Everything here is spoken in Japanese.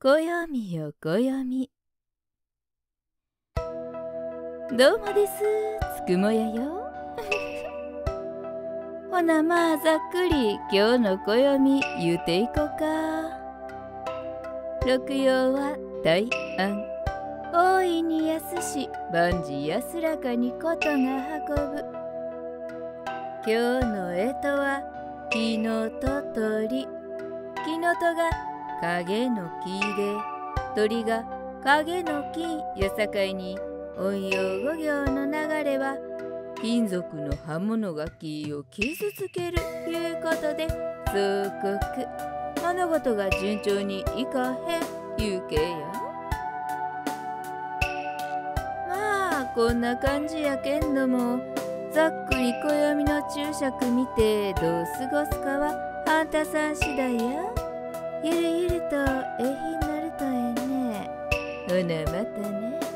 暦よ暦どうもです。つくもやよ。ほなまあざっくり今日の暦言うていこか。六曜は大安。大いに安し万事安らかにことが運ぶ。今日の干支は日のと鳥木の戸が影の木で鳥が影の木やさかいに音用語行の流れは金属の刃物が木を傷つけるいうことで通告物事が順調にいかへん言うけやまあこんな感じやけんどもざっくり暦の注釈見てどう過ごすかはあんたさん次第や。ゆるゆるとえひになるとええね。ほなまたね。